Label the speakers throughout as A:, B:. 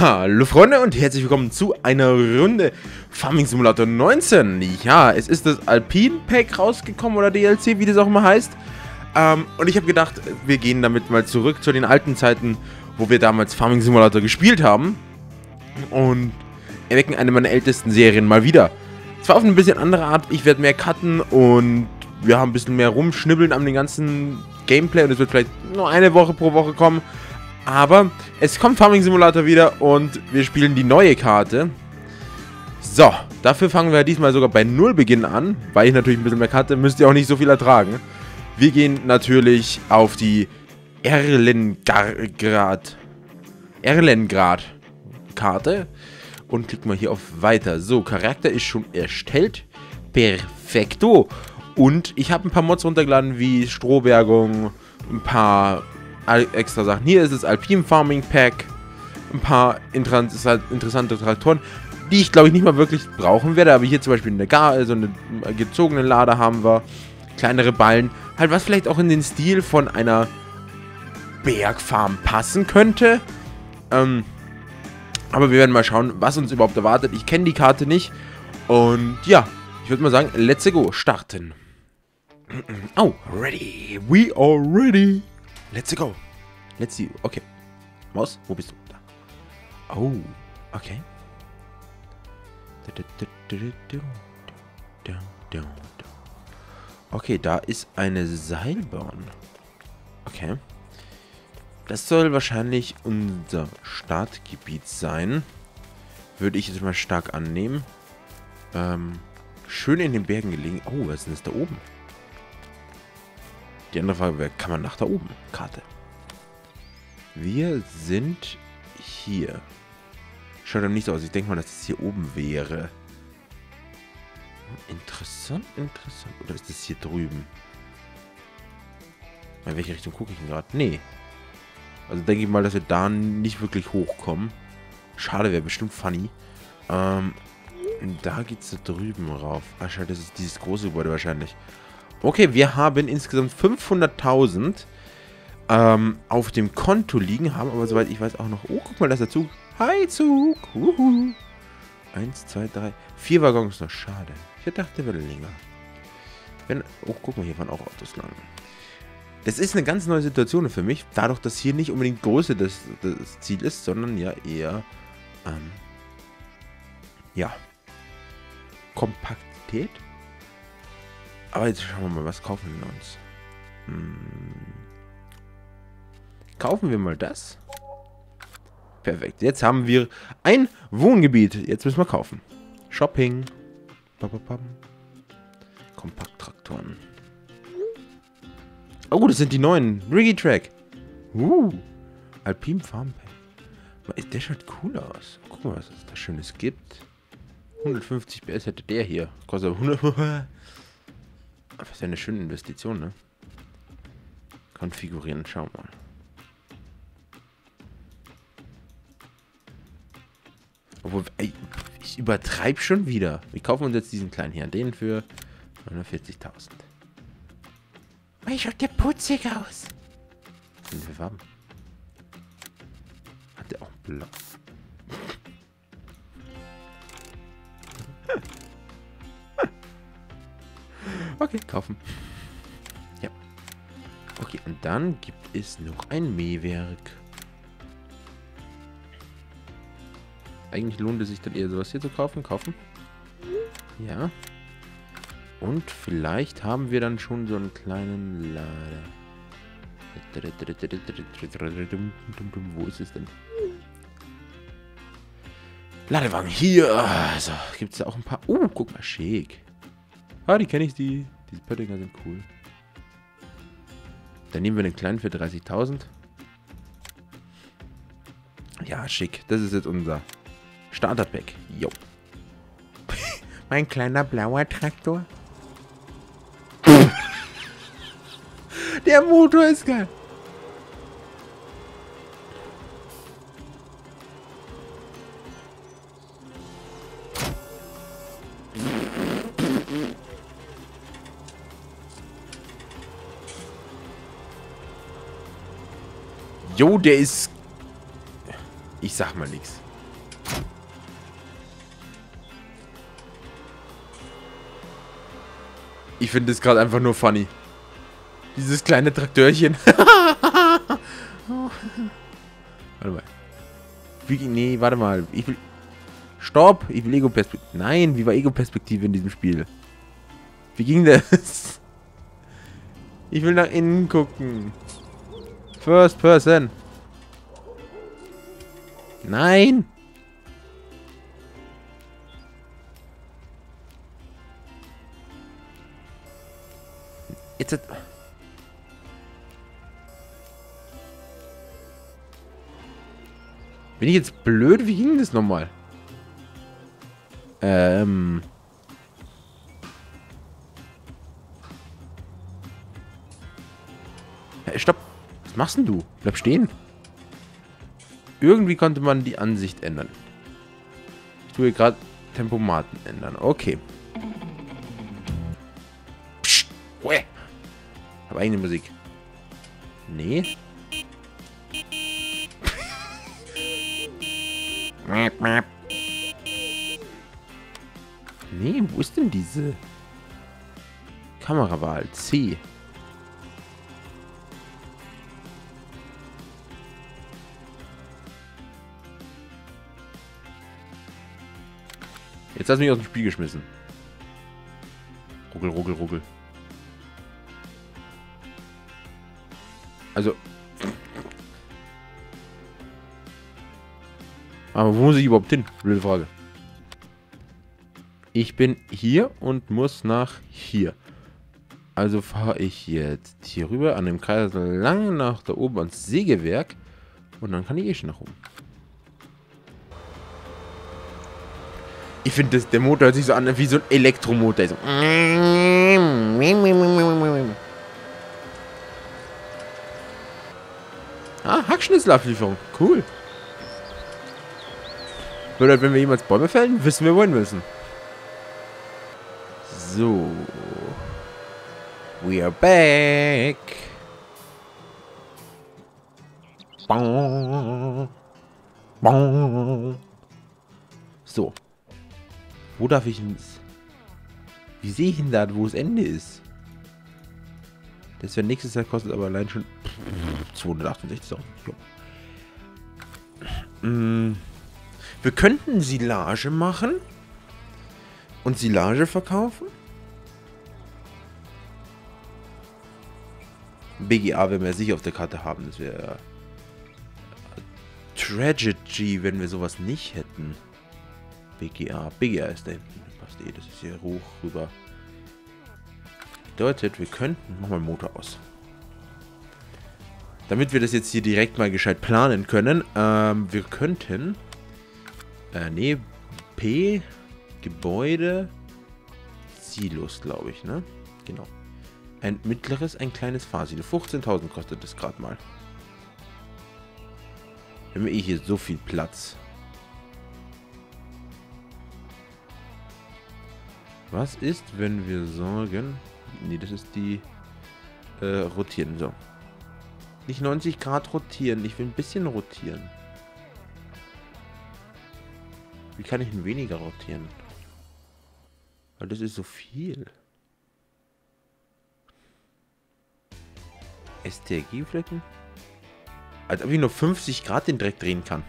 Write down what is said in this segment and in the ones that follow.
A: Hallo Freunde und herzlich willkommen zu einer Runde Farming Simulator 19. Ja, es ist das Alpine Pack rausgekommen oder DLC, wie das auch immer heißt. Ähm, und ich habe gedacht, wir gehen damit mal zurück zu den alten Zeiten, wo wir damals Farming Simulator gespielt haben. Und erwecken eine meiner ältesten Serien mal wieder. Zwar auf eine bisschen andere Art, ich werde mehr cutten und wir haben ein bisschen mehr rumschnibbeln an dem ganzen Gameplay und es wird vielleicht nur eine Woche pro Woche kommen. Aber es kommt Farming Simulator wieder und wir spielen die neue Karte. So, dafür fangen wir diesmal sogar bei Nullbeginn an, weil ich natürlich ein bisschen mehr Karte, müsst ihr auch nicht so viel ertragen. Wir gehen natürlich auf die Erlengrad Erlengrad Karte und klicken mal hier auf Weiter. So, Charakter ist schon erstellt. Perfekto. Und ich habe ein paar Mods runtergeladen, wie Strohbergung, ein paar extra Sachen. Hier ist das Alpine Farming Pack. Ein paar interessante Traktoren, die ich glaube ich nicht mal wirklich brauchen werde. Aber hier zum Beispiel eine, Gar also eine gezogene Lade haben wir. Kleinere Ballen. Halt was vielleicht auch in den Stil von einer Bergfarm passen könnte. Ähm, aber wir werden mal schauen, was uns überhaupt erwartet. Ich kenne die Karte nicht. Und ja, ich würde mal sagen, let's go, starten. Oh, ready. We are ready. Let's go. Let's see. Okay. Maus, wo bist du? Da. Oh, okay. Okay, da ist eine Seilbahn. Okay. Das soll wahrscheinlich unser Startgebiet sein. Würde ich jetzt mal stark annehmen. Ähm, schön in den Bergen gelegen. Oh, was ist denn das da oben? Die andere Frage wäre, kann man nach da oben? Karte. Wir sind hier. Schaut aber nicht so aus. Ich denke mal, dass es hier oben wäre. Interessant, interessant. Oder ist das hier drüben? In welche Richtung gucke ich denn gerade? Nee. Also denke ich mal, dass wir da nicht wirklich hochkommen. Schade, wäre bestimmt funny. Ähm, da geht es da drüben rauf. Ach, schade, das ist dieses große Gebäude wahrscheinlich. Okay, wir haben insgesamt 500.000 ähm, auf dem Konto liegen, haben aber soweit ich weiß auch noch... Oh, guck mal, das ist der Zug. Hi, Zug. Uhu. Eins, zwei, drei, vier Waggons noch. Schade. Ich dachte, würde länger. Wenn, oh, guck mal, hier fahren auch Autos lang. Das ist eine ganz neue Situation für mich, dadurch, dass hier nicht unbedingt Größe das, das Ziel ist, sondern ja eher, ähm, ja, Kompaktität. Aber jetzt schauen wir mal, was kaufen wir uns? Hm. Kaufen wir mal das. Perfekt. Jetzt haben wir ein Wohngebiet. Jetzt müssen wir kaufen. Shopping. Kompakttraktoren. Oh, das sind die neuen. Riggy Track. Uh. Alpine Farm Der schaut cool aus. Guck mal, was es da Schönes gibt. 150 PS hätte der hier. Kostet aber 100. Das ist ja eine schöne Investition, ne? Konfigurieren, schauen wir mal. Obwohl, ey, ich übertreibe schon wieder. Wir kaufen uns jetzt diesen kleinen hier. Den für 940.000. Oh, schaut der putzig aus. Sind für Farben? Hat der auch blau? Okay, kaufen. Ja. Okay, und dann gibt es noch ein Mähwerk. Eigentlich lohnt es sich dann eher sowas hier zu kaufen. Kaufen. Ja. Und vielleicht haben wir dann schon so einen kleinen Lader. Wo ist es denn? Ladewagen hier. Also, gibt es da auch ein paar... Oh, guck mal, schick. Ah, die kenne ich, die. Diese Pöttinger sind cool. Dann nehmen wir den kleinen für 30.000. Ja, schick. Das ist jetzt unser Starterpack. Jo. mein kleiner blauer Traktor. Der Motor ist geil. Jo, der ist... Ich sag mal nichts. Ich finde es gerade einfach nur funny. Dieses kleine Traktörchen. warte mal. Wie, nee, warte mal. Ich will... Stopp! Ich will Ego-Perspektive... Nein, wie war Ego-Perspektive in diesem Spiel? Wie ging das? Ich will nach innen gucken. First Person. Nein! Jetzt. Bin ich jetzt blöd? Wie ging das nochmal? Ähm... Hey, stopp. Machst denn du? Bleib stehen. Irgendwie konnte man die Ansicht ändern. Ich tue gerade Tempomaten ändern. Okay. Psst. Uäh. Habe eigene Musik. Nee. Nee, wo ist denn diese Kamerawahl? C. Jetzt hast du mich aus dem Spiel geschmissen. Ruckel, ruckel, ruckel. Also. Aber wo muss ich überhaupt hin? Blöde Frage. Ich bin hier und muss nach hier. Also fahre ich jetzt hier rüber an dem Kreis lang nach da oben ans Sägewerk. Und dann kann ich eh schon nach oben. Ich finde, der Motor hört sich so an wie so ein Elektromotor. So. Ah, Hackschnitzelablieferung. Cool. Bedeutet, wenn wir jemals Bäume fällen, wissen wir, wohin müssen. So. We are back. So. Wo darf ich denn... Wie sehe ich denn da, wo das Ende ist? Das wäre nächstes Jahr kostet aber allein schon 268 Euro. Mm. Wir könnten Silage machen und Silage verkaufen. BGA werden wir sicher auf der Karte haben. Das wäre Tragedy, wenn wir sowas nicht hätten. BGA. BGA ist da hinten. Passt eh, das ist hier hoch rüber. Bedeutet, wir könnten... Mach mal Motor aus. Damit wir das jetzt hier direkt mal gescheit planen können, ähm, wir könnten... Äh, nee, P, Gebäude, Silos, glaube ich, ne? Genau. Ein mittleres, ein kleines Fahrsilo. 15.000 kostet das gerade mal. Wir haben eh hier so viel Platz. Was ist, wenn wir sagen... Nee, das ist die... Äh, rotieren. So. Nicht 90 Grad rotieren. Ich will ein bisschen rotieren. Wie kann ich denn weniger rotieren? Weil das ist so viel. STRG-Flecken? Als ob ich nur 50 Grad den Dreck drehen kann.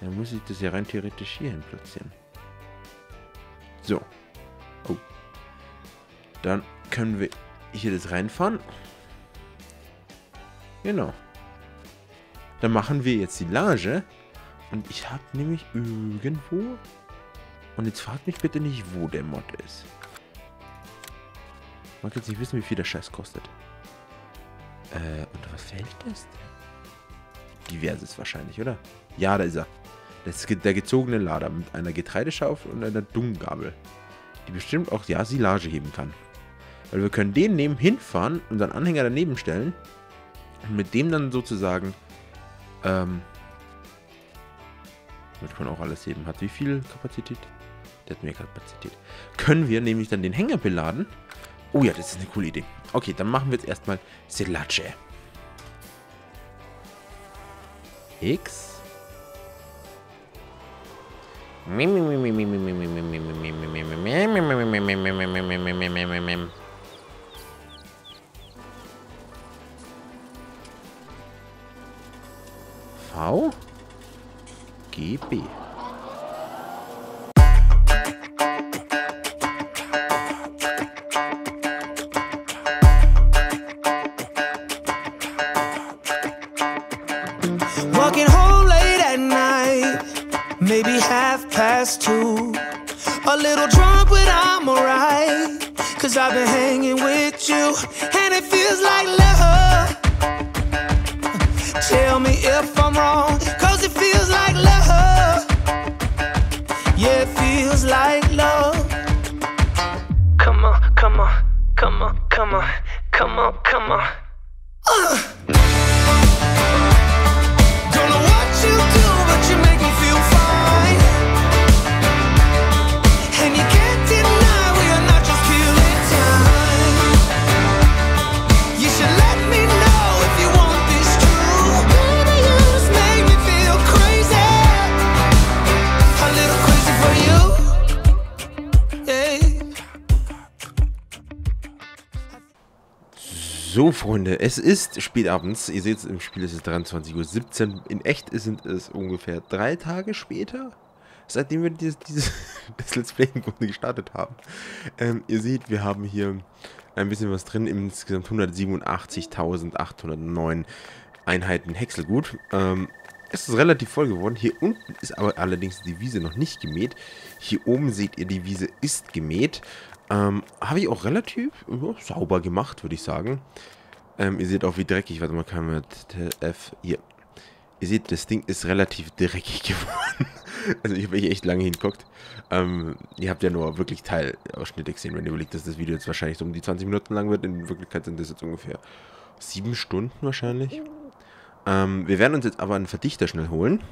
A: Dann muss ich das ja rein theoretisch hierhin platzieren. So. Dann können wir hier das reinfahren. Genau. Dann machen wir jetzt die Lage. Und ich habe nämlich irgendwo... Und jetzt fragt mich bitte nicht, wo der Mod ist. Man kann jetzt nicht wissen, wie viel der Scheiß kostet. Äh, und was fällt das denn? Diverses wahrscheinlich, oder? Ja, da ist er. Das ist der gezogene Lader mit einer Getreideschaufel und einer Dunggabel. Die bestimmt auch, ja, Silage heben kann. Weil wir können den neben hinfahren, unseren Anhänger daneben stellen und mit dem dann sozusagen, ähm, damit man auch alles heben hat. Wie viel Kapazität? Der hat mehr Kapazität. Können wir nämlich dann den Hänger beladen. Oh ja, das ist eine coole Idee. Okay, dann machen wir jetzt erstmal Selace. X. V? GB.
B: Walking home late at night, maybe half past two. A little drunk, but I'm alright. Cause I've been hanging with you, and it feels like come on, come on, come on. Uh.
A: So, Freunde, es ist spät abends. Ihr seht es, im Spiel ist es 23.17 Uhr. In echt sind es ungefähr drei Tage später, seitdem wir dieses, dieses das Let's Play im Grunde gestartet haben. Ähm, ihr seht, wir haben hier ein bisschen was drin. Insgesamt 187.809 Einheiten Häckselgut. Ähm, es ist relativ voll geworden. Hier unten ist aber allerdings die Wiese noch nicht gemäht. Hier oben seht ihr, die Wiese ist gemäht. Ähm, Habe ich auch relativ ja, sauber gemacht, würde ich sagen. Ähm, ihr seht auch, wie dreckig, warte mal, kann man mit F, hier. Ihr seht, das Ding ist relativ dreckig geworden. also ich habe echt lange hingeguckt. Ähm, ihr habt ja nur wirklich Teilausschnitte gesehen, wenn ihr überlegt, dass das Video jetzt wahrscheinlich so um die 20 Minuten lang wird. In Wirklichkeit sind das jetzt ungefähr sieben Stunden wahrscheinlich. Ähm, wir werden uns jetzt aber einen Verdichter schnell holen.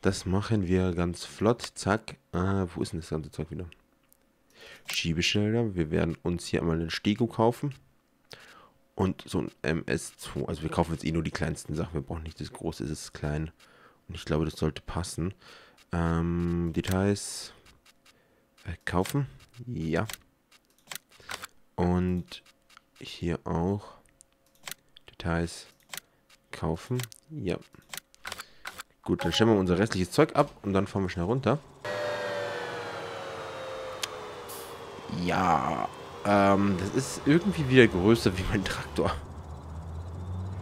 A: Das machen wir ganz flott. Zack. Äh, wo ist denn das ganze Zeug wieder? Schiebeschilder. Wir werden uns hier einmal einen Stego kaufen. Und so ein MS2. Also wir kaufen jetzt eh nur die kleinsten Sachen. Wir brauchen nicht das große, es ist klein. Und ich glaube, das sollte passen. Ähm, Details. Äh, kaufen. Ja. Und hier auch. Details. Kaufen. Ja. Gut, dann stellen wir unser restliches Zeug ab und dann fahren wir schnell runter. Ja, ähm, das ist irgendwie wieder größer wie mein Traktor.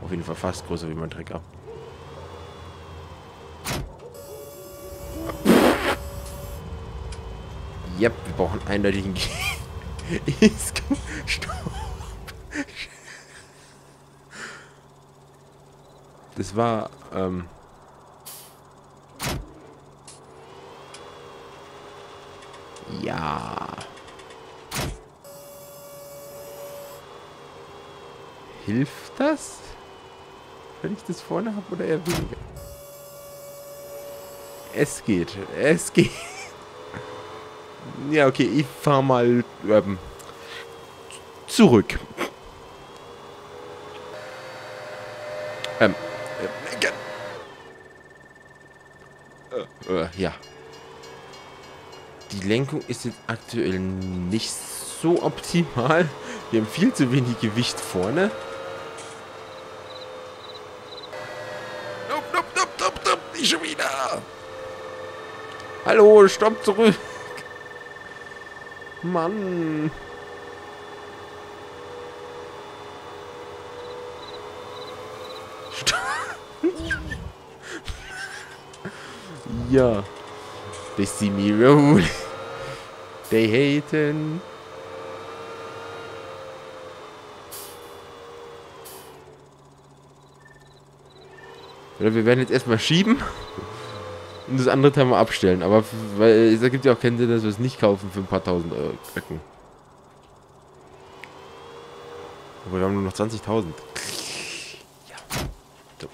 A: Auf jeden Fall fast größer wie mein Trecker. Yep, wir brauchen eindeutig einen Ist Stopp. Das war, ähm... Hilft das? Wenn ich das vorne habe oder eher weniger? Es geht. Es geht. Ja, okay, ich fahr mal ähm, zurück. Ähm, äh, äh, ja. Die Lenkung ist jetzt aktuell nicht so optimal. Wir haben viel zu wenig Gewicht vorne. Hallo, stopp zurück. Mann. Ja. They see me roll. They haten. Oder wir werden jetzt erstmal schieben und das andere Teil mal abstellen. Aber weil es ergibt ja auch keinen Sinn, dass wir es nicht kaufen für ein paar tausend Euro. Öcken. Aber wir haben nur noch 20.000. Ja. So.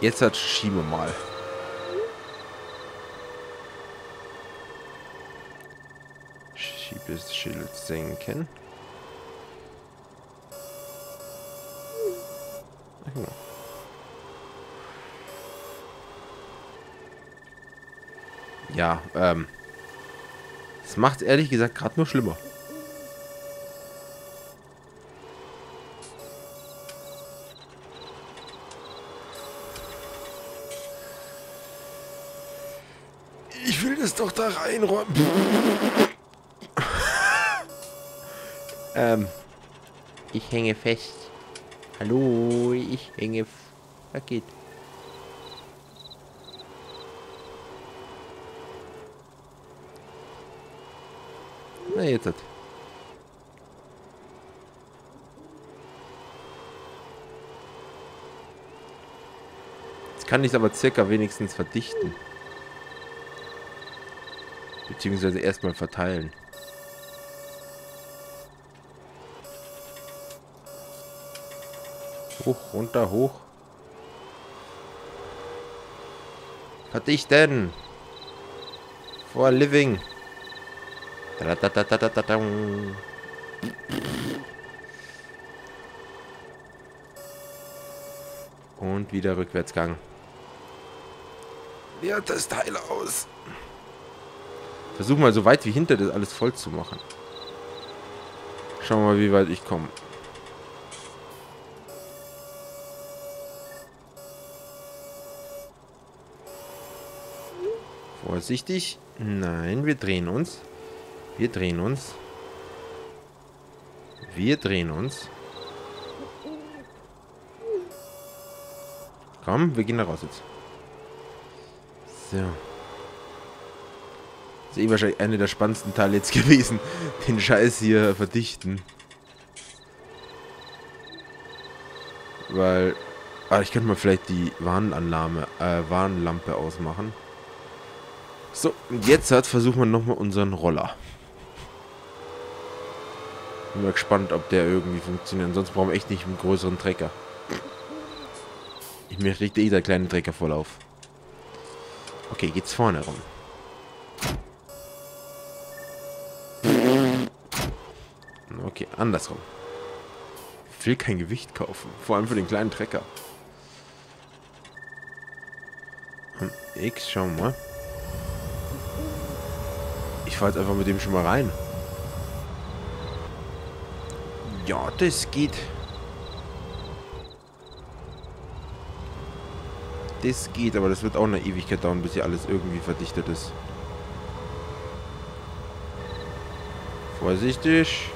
A: Jetzt hat schieben wir mal. Schiebeschild senken. Ach, genau. Ja, ähm. Das macht ehrlich gesagt gerade nur schlimmer. Ich will das doch da reinräumen. ähm. Ich hänge fest. Hallo, ich hänge. Was geht? Na, jetzt. Jetzt kann ich aber circa wenigstens verdichten. Beziehungsweise erstmal verteilen. Hoch, runter, hoch. Verdichten. For a living. Und wieder Rückwärtsgang. Hat das Teil aus? Versuch mal so weit wie hinter das alles voll zu machen. Schauen wir mal, wie weit ich komme. Vorsichtig. Nein, wir drehen uns. Wir drehen uns. Wir drehen uns. Komm, wir gehen da raus jetzt. So. Das ist eh wahrscheinlich einer der spannendsten Teile jetzt gewesen. Den Scheiß hier verdichten. Weil... Ah, ich könnte mal vielleicht die Warnanlame, äh, Warnlampe ausmachen. So, und jetzt hat versuchen wir nochmal unseren Roller. Bin mal gespannt, ob der irgendwie funktioniert. Sonst brauchen wir echt nicht einen größeren Trecker. Ich mir regt eh der kleine Trecker voll auf. Okay, geht's vorne rum. Okay, andersrum. Ich will kein Gewicht kaufen. Vor allem für den kleinen Trecker. Hm, X, schauen wir mal. Ich fahr jetzt einfach mit dem schon mal rein. Ja, das geht. Das geht, aber das wird auch eine Ewigkeit dauern, bis hier alles irgendwie verdichtet ist. Vorsichtig.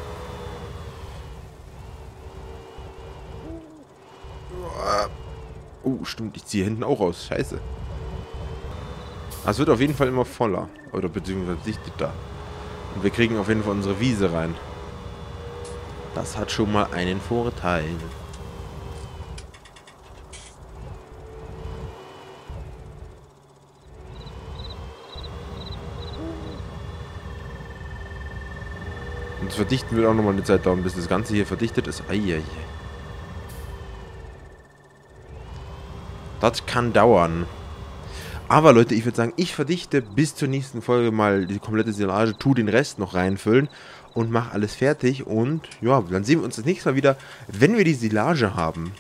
A: Oh, stimmt, ich ziehe hinten auch raus. Scheiße. Ah, Es wird auf jeden Fall immer voller. Oder beziehungsweise dichteter. Und wir kriegen auf jeden Fall unsere Wiese rein. Das hat schon mal einen Vorteil. Und das Verdichten wird auch nochmal eine Zeit dauern, bis das Ganze hier verdichtet ist. Eieiei. Das kann dauern. Aber Leute, ich würde sagen, ich verdichte bis zur nächsten Folge mal die komplette Silage, tu den Rest noch reinfüllen und mach alles fertig. Und ja, dann sehen wir uns das nächste Mal wieder, wenn wir die Silage haben.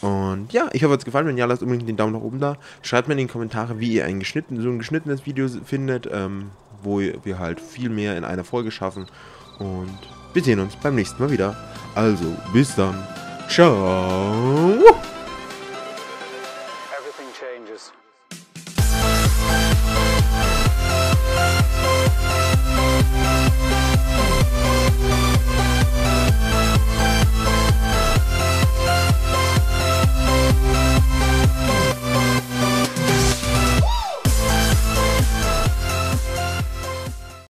A: Und ja, ich hoffe, es gefallen. Wenn ja, lasst unbedingt den Daumen nach oben da. Schreibt mir in die Kommentare, wie ihr ein geschnitten, so ein geschnittenes Video findet, ähm, wo wir halt viel mehr in einer Folge schaffen. Und wir sehen uns beim nächsten Mal wieder. Also, bis dann. Ciao.